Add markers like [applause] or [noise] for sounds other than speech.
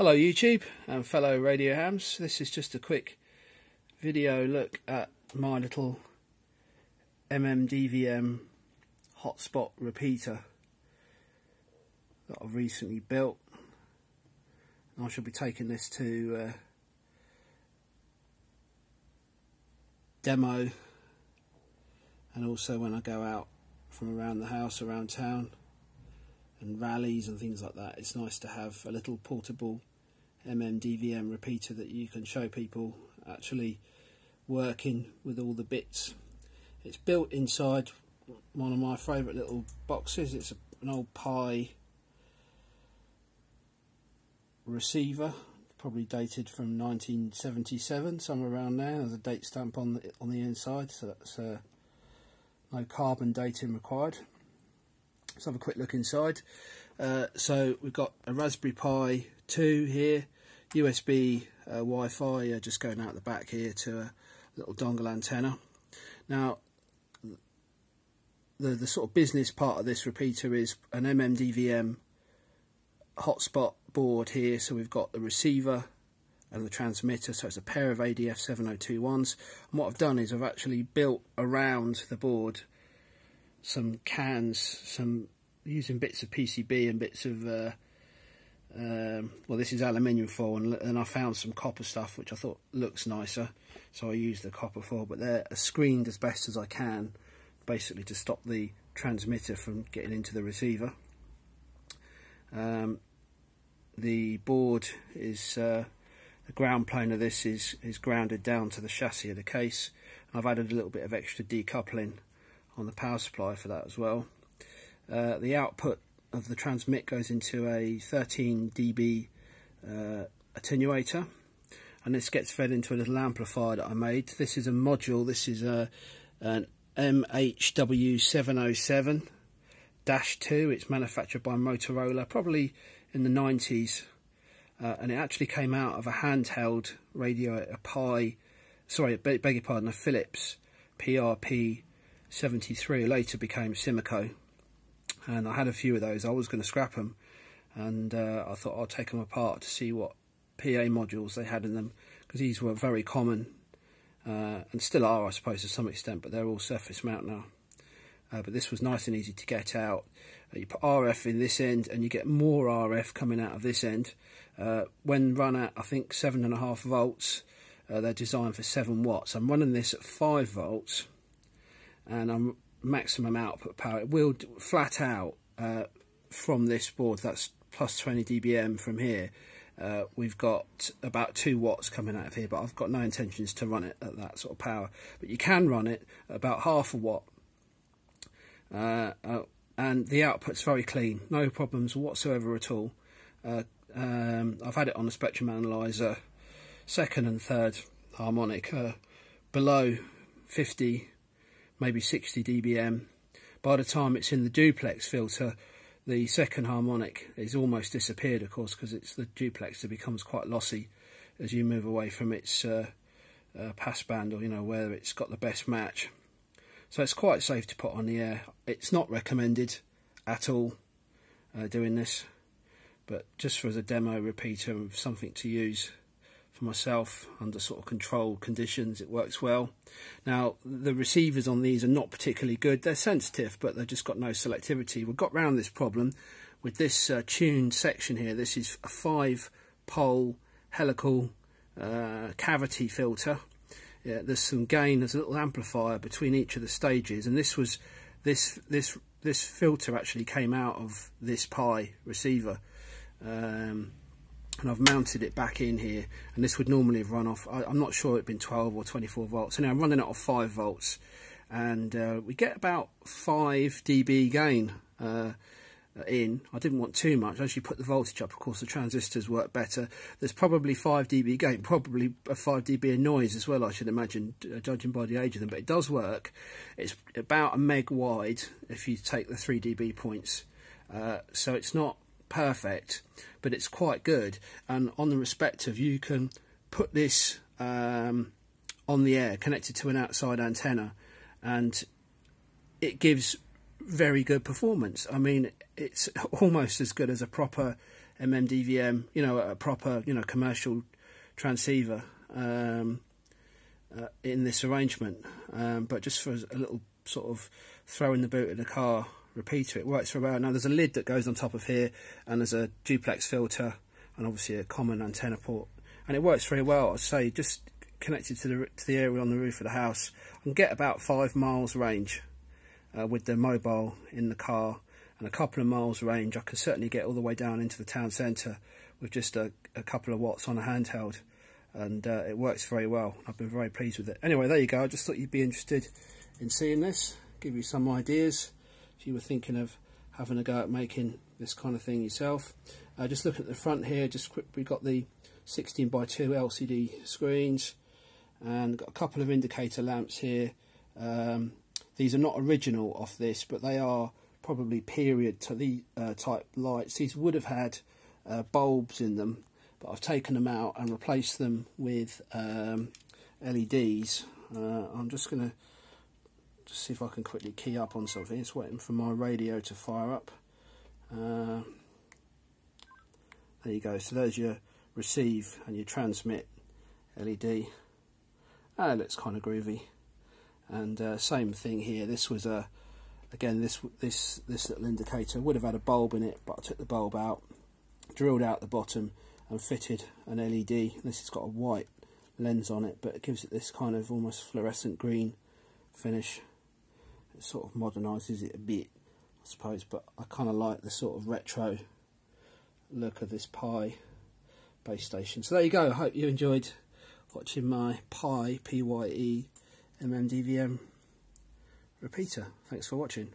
Hello YouTube and fellow radio hams. This is just a quick video look at my little MMDVM hotspot repeater that I've recently built. I shall be taking this to uh, demo and also when I go out from around the house around town and rallies and things like that it's nice to have a little portable MMDVM repeater that you can show people actually working with all the bits. It's built inside one of my favourite little boxes. It's an old Pye receiver, probably dated from 1977, somewhere around there. There's a date stamp on the on the inside, so that's uh, no carbon dating required. Let's have a quick look inside. Uh, so we've got a Raspberry Pi 2 here, USB uh, Wi-Fi uh, just going out the back here to a little dongle antenna. Now, the, the sort of business part of this repeater is an MMDVM hotspot board here. So we've got the receiver and the transmitter. So it's a pair of ADF 7021s. And what I've done is I've actually built around the board some cans, some using bits of PCB and bits of uh, um, well this is aluminium foil and, and, I found some copper stuff which I thought looks nicer so I used the copper foil but they're screened as best as I can basically to stop the transmitter from getting into the receiver. Um, the board is uh, the ground plane of this is is grounded down to the chassis of the case and I've added a little bit of extra decoupling on the power supply for that as well. Uh, the output of the transmit goes into a 13 dB uh, attenuator and this gets fed into a little amplifier that I made. This is a module, this is a, an MHW707-2, it's manufactured by Motorola, probably in the 90s, uh, and it actually came out of a handheld radio, a Pye, sorry, beg your pardon, a Philips PRP 73, later became Simoco and I had a few of those. I was going to scrap them, and uh, I thought I'd take them apart to see what PA modules they had in them because these were very common uh, and still are, I suppose, to some extent, but they're all surface mount now. Uh, but this was nice and easy to get out. Uh, you put RF in this end, and you get more RF coming out of this end. Uh, when run at, I think, seven and a half volts, uh, they're designed for seven watts. I'm running this at five volts, and I'm maximum output power. It will flat out from this board, that's plus 20 dBm from here. Uh, we've got about 2 watts coming out of here, but I've got no intentions to run it at that sort of power. But you can run it about half a watt. Uh, uh, and the output's very clean, no problems whatsoever at all. Uh, um, I've had it on the spectrum analyzer, second and third harmonic, uh, below 50 maybe 60 dBm. By the time it's in the duplex filter, the second harmonic is almost disappeared, of course, because it's the duplex that becomes quite lossy as you move away from its uh, uh, passband or, you know, where it's got the best match. So it's quite safe to put on the air. It's not recommended at all uh, doing this, but just for a demo repeater of something to use for myself under sort of controlled conditions. It works well. Now, the receivers on these are not particularly good. They're sensitive, but they've just got no selectivity. We've got round this problem with this uh, tuned section here. This is a five-pole helical uh, cavity filter. Yeah, there's some gain, there's a little amplifier between each of the stages, and this was this this this filter actually came out of this Pye receiver. Um, and I've mounted it back in here and this would normally have run off I, am not sure it'd been 12 or 24 volts. So now I'm running it off 5 volts and uh, we get about 5 dB gain uh, in. I didn't want too much. As you put the voltage up. Of course the transistors work better. There's probably 5 dB gain probably a 5 dB noise as well I should imagine uh, judging by the age of them but it does work. It's about a meg wide if you take the 3 dB points uh, so it's not perfect, but it's quite good. And on the respect of you can put this um, on the air, connected to an outside antenna, and it gives very good performance. I mean, it's [laughs] almost as good as a proper MMDVM, you know, a proper, you know, commercial transceiver um, uh, in this arrangement. Um, but just for a little sort of throw in the boot in the car repeater, it works very well. Now there's a lid that goes on top of here, and there's a duplex filter, and obviously a common antenna port, and it works very well. I'd say just connected to the to the area on the roof of the house, I can get about five miles range uh, with the mobile in the car and a couple of miles range. I can certainly get all the way down into the town centre with just a, a couple of watts on a handheld and uh, it works very well. I've been very pleased with it. Anyway, there you go. I just thought you'd be interested in seeing this, give you some ideas if you were thinking of having a go at making this kind of thing yourself. Uh, just looking at the front here, just quick, we've got the 16 by 2 LCD screens and got a couple of indicator lamps here. Um, these are not original off this, but they are probably period to the uh, type lights. These would have had uh, bulbs in them, but I've taken them out and replaced them with um, LEDs. Uh, I'm just going to just see if I can quickly key up on something. It's waiting for my radio to fire up. Uh, there you go. So there's your receive and your transmit LED. Ah, it looks kind of groovy. And uh, same thing here. This was a again this this this little indicator would have had a bulb in it, but I took the bulb out, drilled out the bottom, and fitted an LED. This has got a white lens on it, but it gives it this kind of almost fluorescent green finish. Sort of modernises it a bit, I suppose, but I kind of like the sort of retro look of this Pye base station. So there you go. I hope you enjoyed watching my Pye, P-Y-E, MMDVM repeater. Thanks for watching.